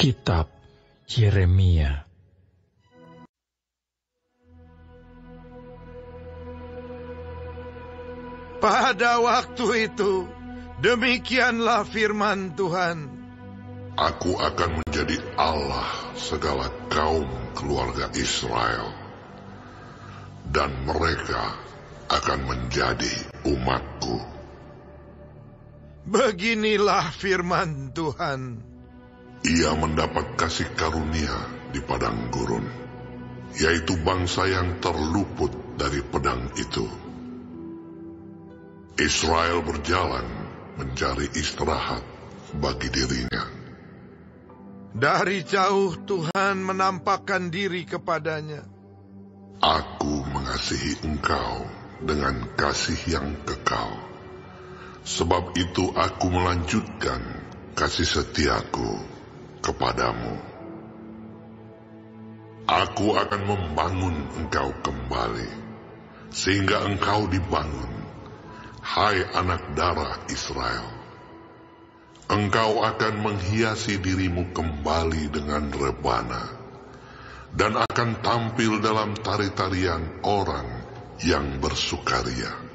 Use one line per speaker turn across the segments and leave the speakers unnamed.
Kitab Yeremia
Pada waktu itu, demikianlah firman Tuhan.
Aku akan menjadi Allah segala kaum keluarga Israel, dan mereka akan menjadi umatku.
Beginilah firman Tuhan.
Ia mendapat kasih karunia di padang gurun, yaitu bangsa yang terluput dari pedang itu. Israel berjalan mencari istirahat bagi dirinya.
Dari jauh Tuhan menampakkan diri kepadanya.
Aku mengasihi engkau dengan kasih yang kekal. Sebab itu aku melanjutkan kasih setiaku kepadamu. Aku akan membangun engkau kembali, sehingga engkau dibangun, hai anak darah Israel. Engkau akan menghiasi dirimu kembali dengan rebana, dan akan tampil dalam tari-tarian orang yang bersukaria.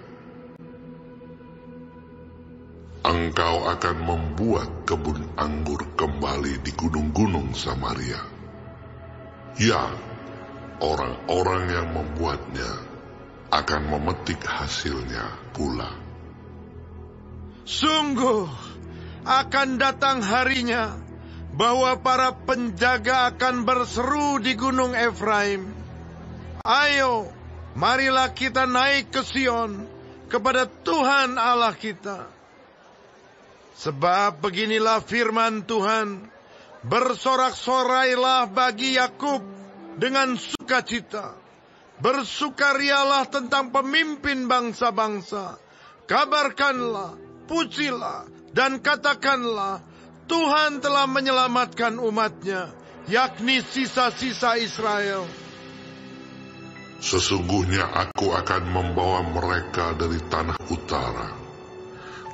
Engkau akan membuat kebun anggur kembali di gunung-gunung Samaria. Ya, orang-orang yang membuatnya akan memetik hasilnya pula.
Sungguh, akan datang harinya bahwa para penjaga akan berseru di gunung Efraim. Ayo, marilah kita naik ke Sion kepada Tuhan Allah kita. Sebab beginilah firman Tuhan, bersorak-sorailah bagi Yakub dengan sukacita. Bersukarialah tentang pemimpin bangsa-bangsa. Kabarkanlah, pujilah, dan katakanlah, Tuhan telah menyelamatkan umatnya, yakni sisa-sisa Israel.
Sesungguhnya aku akan membawa mereka dari tanah utara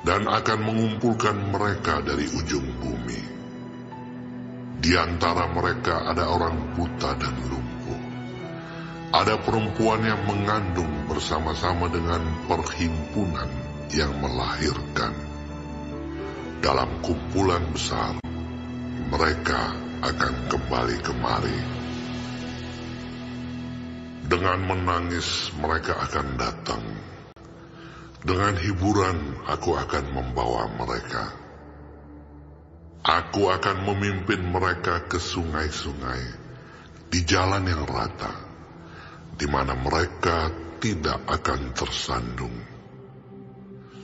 dan akan mengumpulkan mereka dari ujung bumi. Di antara mereka ada orang buta dan lumpuh. Ada perempuan yang mengandung bersama-sama dengan perhimpunan yang melahirkan. Dalam kumpulan besar, mereka akan kembali kemari. Dengan menangis mereka akan datang dengan hiburan aku akan membawa mereka. Aku akan memimpin mereka ke sungai-sungai di jalan yang rata, di mana mereka tidak akan tersandung.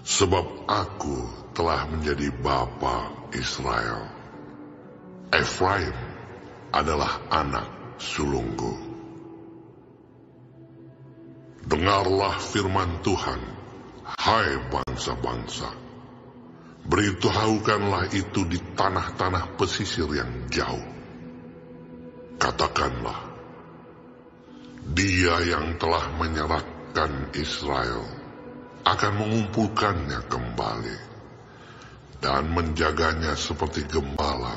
Sebab aku telah menjadi bapa Israel. Efraim adalah anak sulungku. Dengarlah firman Tuhan, Hai bangsa-bangsa, beritahukanlah itu di tanah-tanah pesisir yang jauh. Katakanlah, dia yang telah menyerahkan Israel akan mengumpulkannya kembali dan menjaganya seperti gembala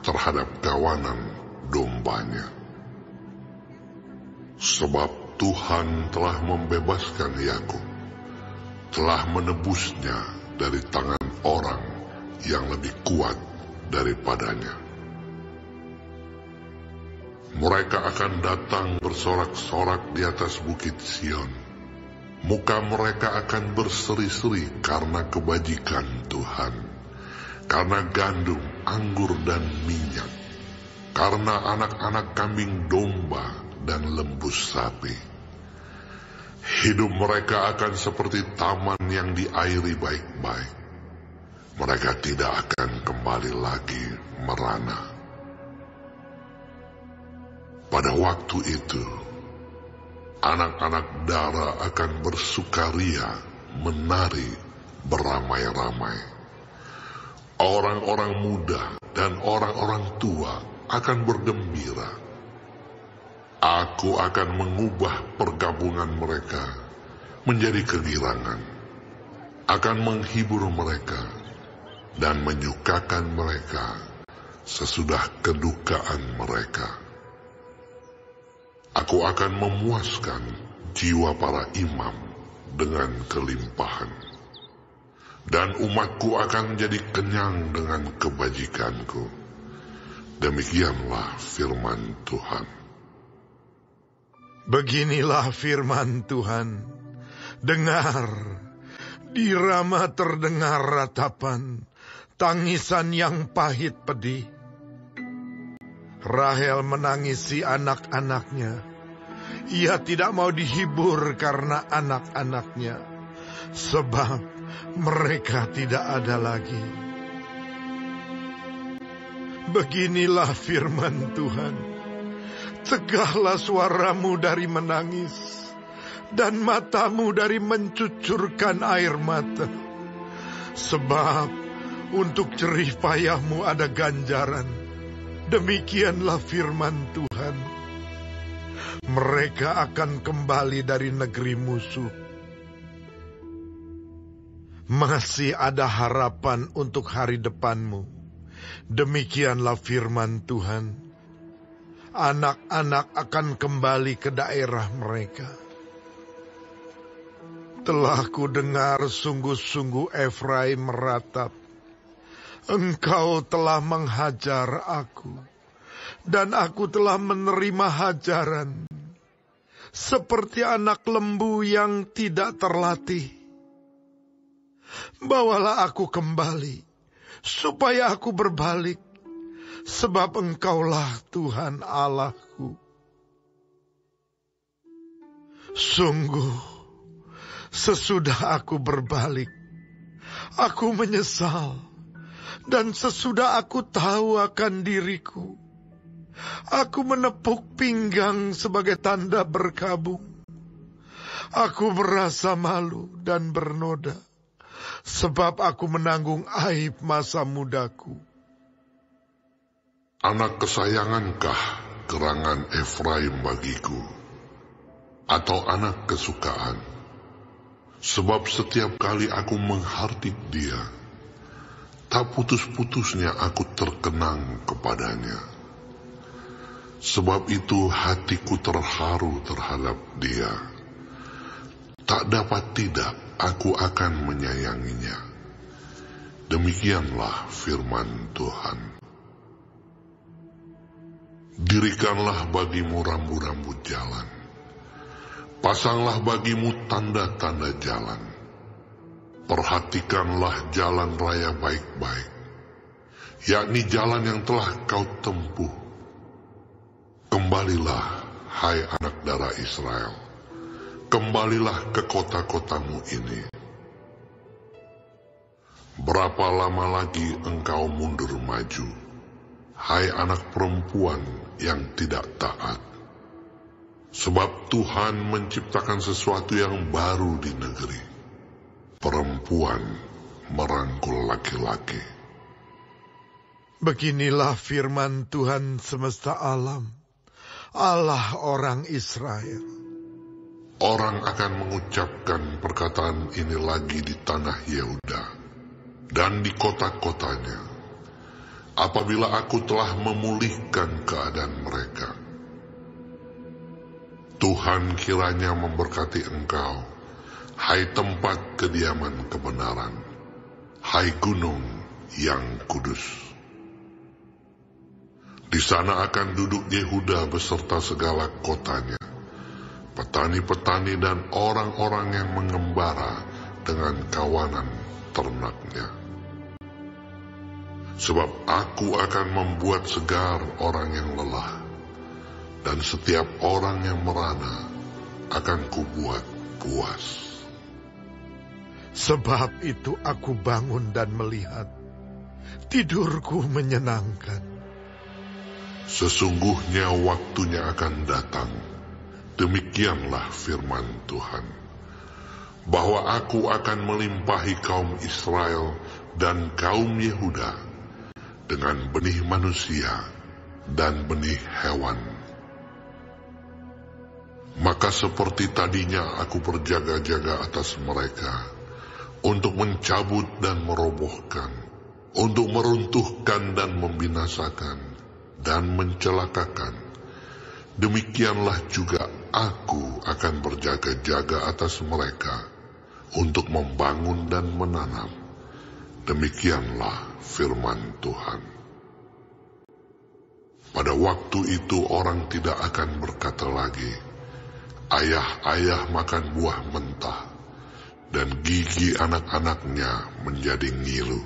terhadap kawanan dombanya. Sebab Tuhan telah membebaskan Yakub telah menebusnya dari tangan orang yang lebih kuat daripadanya. Mereka akan datang bersorak-sorak di atas bukit Sion. Muka mereka akan berseri-seri karena kebajikan Tuhan, karena gandum, anggur, dan minyak, karena anak-anak kambing domba dan lembu sapi Hidup mereka akan seperti taman yang diairi baik-baik. Mereka tidak akan kembali lagi merana. Pada waktu itu, anak-anak darah akan bersukaria, menari, beramai-ramai. Orang-orang muda dan orang-orang tua akan bergembira Aku akan mengubah pergabungan mereka menjadi kegirangan, akan menghibur mereka dan menyukakan mereka sesudah kedukaan mereka. Aku akan memuaskan jiwa para imam dengan kelimpahan. Dan umatku akan menjadi kenyang dengan kebajikanku. Demikianlah firman Tuhan.
Beginilah firman Tuhan. Dengar, di Rama terdengar ratapan, tangisan yang pahit pedih. Rahel menangisi anak-anaknya. Ia tidak mau dihibur karena anak-anaknya, sebab mereka tidak ada lagi. Beginilah firman Tuhan. Cegahlah suaramu dari menangis, dan matamu dari mencucurkan air mata. Sebab untuk cerih payahmu ada ganjaran. Demikianlah firman Tuhan. Mereka akan kembali dari negeri musuh. Masih ada harapan untuk hari depanmu. Demikianlah firman Tuhan anak-anak akan kembali ke daerah mereka. Telah ku dengar sungguh-sungguh Efraim meratap. Engkau telah menghajar aku, dan aku telah menerima hajaran, seperti anak lembu yang tidak terlatih. Bawalah aku kembali, supaya aku berbalik sebab Engkaulah Tuhan Allahku. Sungguh, sesudah aku berbalik, aku menyesal, dan sesudah aku tahu akan diriku, aku menepuk pinggang sebagai tanda berkabung. Aku merasa malu dan bernoda, sebab aku menanggung aib masa mudaku.
Anak kesayangankah gerangan Efraim bagiku? Atau anak kesukaan? Sebab setiap kali aku menghardik dia, tak putus-putusnya aku terkenang kepadanya. Sebab itu hatiku terharu terhadap dia. Tak dapat tidak aku akan menyayanginya. Demikianlah firman Tuhan. Dirikanlah bagimu rambu-rambu jalan. Pasanglah bagimu tanda-tanda jalan. Perhatikanlah jalan raya baik-baik, yakni jalan yang telah kau tempuh. Kembalilah, hai anak darah Israel, kembalilah ke kota-kotamu ini. Berapa lama lagi engkau mundur maju, hai anak perempuan yang tidak taat. Sebab Tuhan menciptakan sesuatu yang baru di negeri. Perempuan merangkul laki-laki.
Beginilah firman Tuhan semesta alam, Allah orang Israel.
Orang akan mengucapkan perkataan ini lagi di tanah Yehuda dan di kota-kotanya apabila aku telah memulihkan keadaan mereka. Tuhan kiranya memberkati engkau, hai tempat kediaman kebenaran, hai gunung yang kudus. Di sana akan duduk Yehuda beserta segala kotanya, petani-petani dan orang-orang yang mengembara dengan kawanan ternaknya Sebab aku akan membuat segar orang yang lelah, dan setiap orang yang merana akan kubuat puas.
Sebab itu aku bangun dan melihat, tidurku menyenangkan.
Sesungguhnya waktunya akan datang, demikianlah firman Tuhan, bahwa aku akan melimpahi kaum Israel dan kaum Yehuda dengan benih manusia dan benih hewan. Maka seperti tadinya aku berjaga-jaga atas mereka untuk mencabut dan merobohkan untuk meruntuhkan dan membinasakan dan mencelakakan. Demikianlah juga aku akan berjaga-jaga atas mereka untuk membangun dan menanam. Demikianlah firman Tuhan. Pada waktu itu orang tidak akan berkata lagi, ayah-ayah makan buah mentah, dan gigi anak-anaknya menjadi ngilu.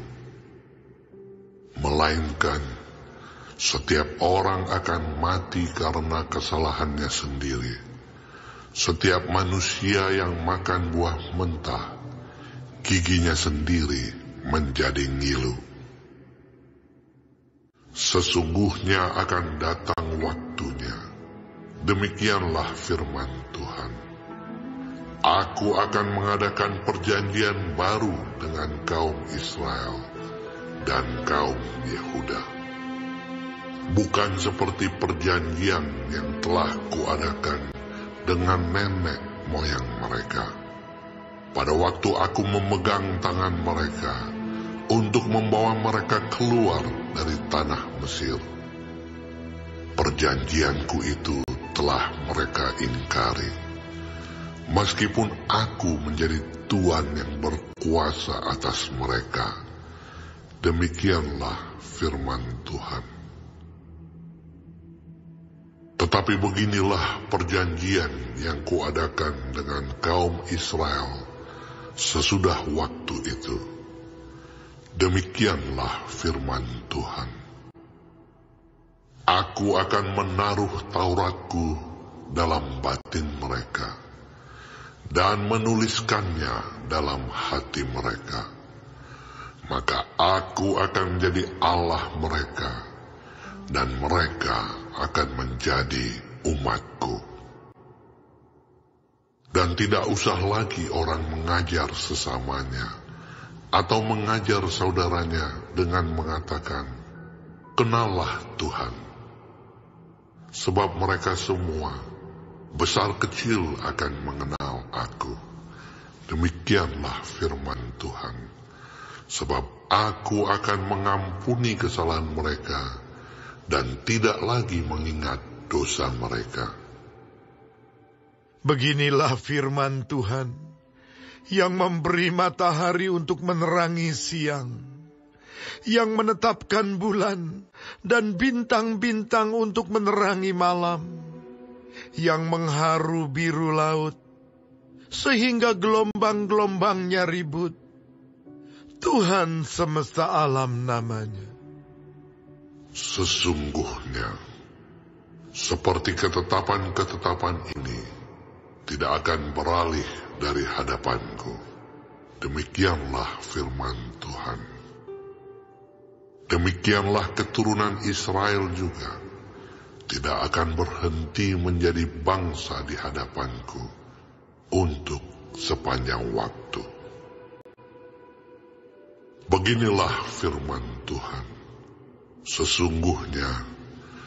Melainkan, setiap orang akan mati karena kesalahannya sendiri. Setiap manusia yang makan buah mentah, giginya sendiri menjadi ngilu. Sesungguhnya akan datang waktunya. Demikianlah firman Tuhan. Aku akan mengadakan perjanjian baru dengan kaum Israel dan kaum Yehuda. Bukan seperti perjanjian yang telah kuadakan dengan nenek moyang mereka. Pada waktu aku memegang tangan mereka untuk membawa mereka keluar dari tanah Mesir. Perjanjianku itu telah mereka ingkari. Meskipun aku menjadi Tuhan yang berkuasa atas mereka, demikianlah firman Tuhan. Tetapi beginilah perjanjian yang kuadakan dengan kaum Israel sesudah waktu itu. Demikianlah firman Tuhan. Aku akan menaruh Tauratku dalam batin mereka dan menuliskannya dalam hati mereka. Maka aku akan menjadi Allah mereka dan mereka akan menjadi umatku. Dan tidak usah lagi orang mengajar sesamanya atau mengajar saudaranya dengan mengatakan, Kenallah Tuhan. Sebab mereka semua, besar kecil akan mengenal aku. Demikianlah firman Tuhan. Sebab aku akan mengampuni kesalahan mereka dan tidak lagi mengingat dosa mereka.
Beginilah firman Tuhan yang memberi matahari untuk menerangi siang, yang menetapkan bulan dan bintang-bintang untuk menerangi malam, yang mengharu biru laut, sehingga gelombang-gelombangnya ribut. Tuhan semesta alam namanya.
Sesungguhnya, seperti ketetapan-ketetapan ini tidak akan beralih dari hadapanku. Demikianlah firman Tuhan. Demikianlah keturunan Israel juga tidak akan berhenti menjadi bangsa di hadapanku untuk sepanjang waktu. Beginilah firman Tuhan. Sesungguhnya,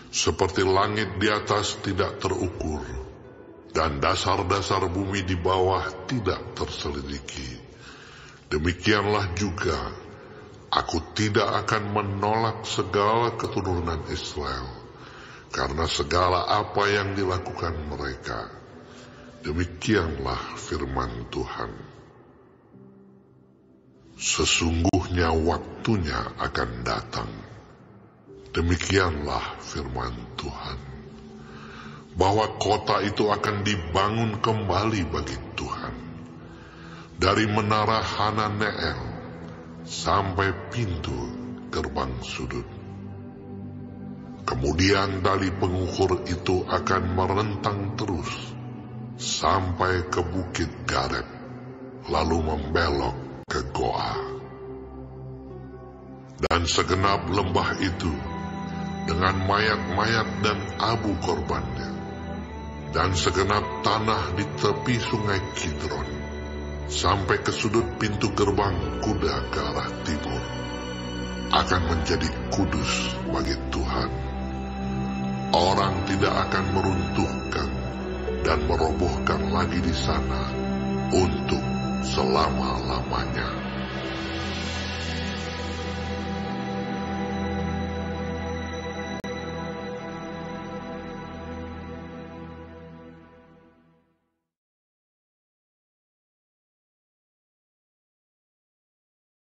seperti langit di atas tidak terukur, dan dasar-dasar bumi di bawah tidak terselidiki. Demikianlah juga, aku tidak akan menolak segala keturunan Israel, karena segala apa yang dilakukan mereka. Demikianlah firman Tuhan. Sesungguhnya waktunya akan datang Demikianlah firman Tuhan. Bahwa kota itu akan dibangun kembali bagi Tuhan. Dari menara Hananeel sampai pintu gerbang sudut. Kemudian tali pengukur itu akan merentang terus sampai ke bukit Gareb, lalu membelok ke Goa. Dan segenap lembah itu dengan mayat-mayat dan abu korbannya, dan segenap tanah di tepi sungai Kidron, sampai ke sudut pintu gerbang kuda ke arah timur, akan menjadi kudus bagi Tuhan. Orang tidak akan meruntuhkan dan merobohkan lagi di sana untuk selama-lamanya.